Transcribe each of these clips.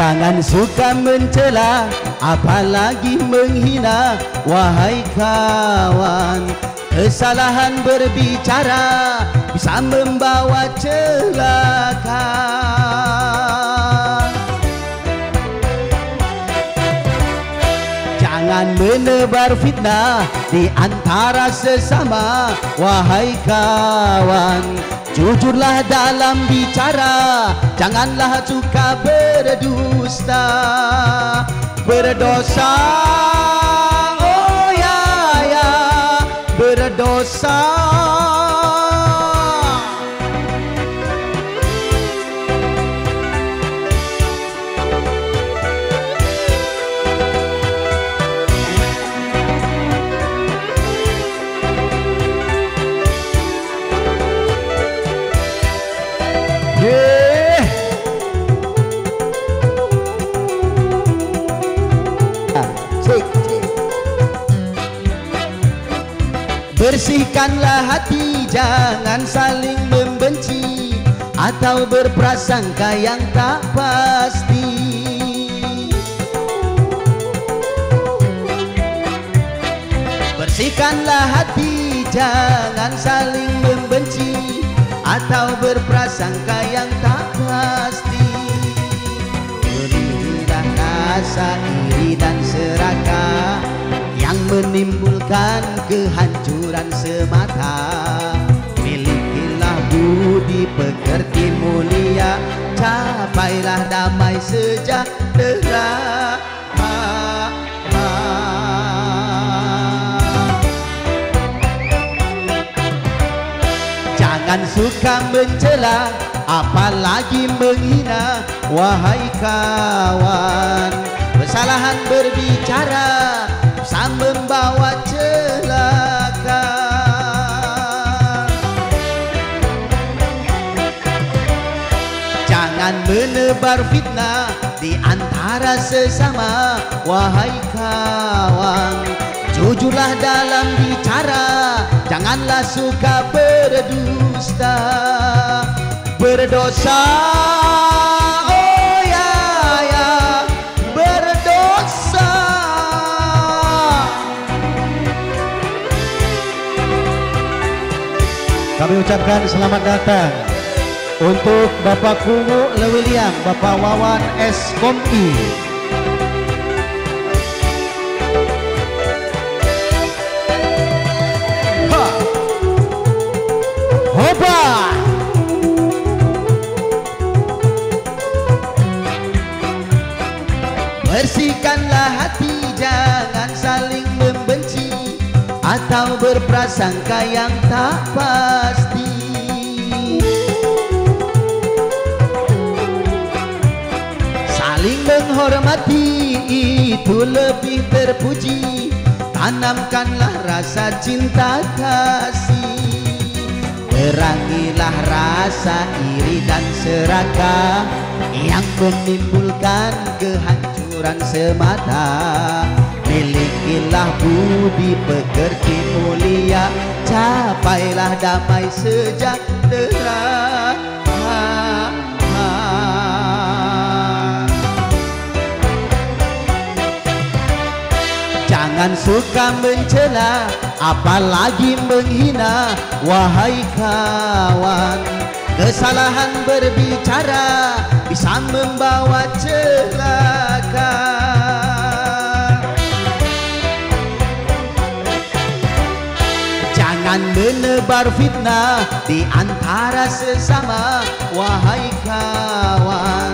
Jangan suka mencela Apalagi menghina. Wahai kawan Kesalahan berbicara Bisa membawa celaka. Jangan menebar fitnah Di antara sesama. Wahai kawan Jujurlah dalam bicara Janganlah suka berdusta Berdosa Oh ya ya Berdosa Yeah. Bersihkanlah hati jangan saling membenci Atau berprasangka yang tak pasti. Bersihkanlah hati jangan saling membenci Atau berprasangka menimbulkan kehancuran semata. Milikilah budi pekerti mulia Capailah damai sejahtera. Ah, ah. Jangan suka mencela Apalagi menghina. Wahai kawan Kesalahan berbicara Bisa membawa celaka. Jangan menebar fitnah Di antara sesama Wahai kawan. Jujurlah dalam bicara Janganlah suka berdusta. Berdosa Kami ucapkan selamat datang Untuk Bapak Kungu Lewiliang Bapak Wawan S. Kompi Ha! Hoba! Bersihkanlah hati jangan Atau berprasangka yang tak pasti. Saling menghormati itu lebih terpuji. Tanamkanlah rasa cinta kasih. Perangilah rasa iri dan serakah Yang menimbulkan kehancuran semata Milikilah budi pekerti mulia Capailah damai sejahtera ha, ha. Jangan suka mencela Apalagi menghina Wahai kawan Kesalahan berbicara Jangan menebar fitnah Di antara sesama. Wahai kawan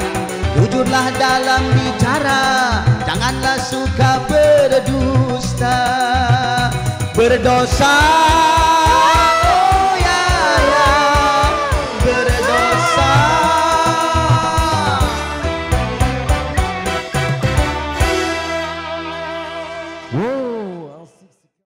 Jujurlah dalam bicara. Janganlah suka berdusta. Berdosa